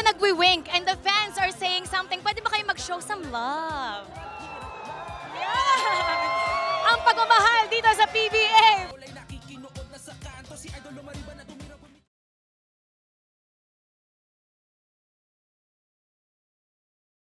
pa nagwi-wink and the fans are saying something. Pwede ba kayo mag-show some love? Yeah! Ang pagmamahal dito sa PBA. Kulay nakikinood na sa kanto Si Idol lumariban na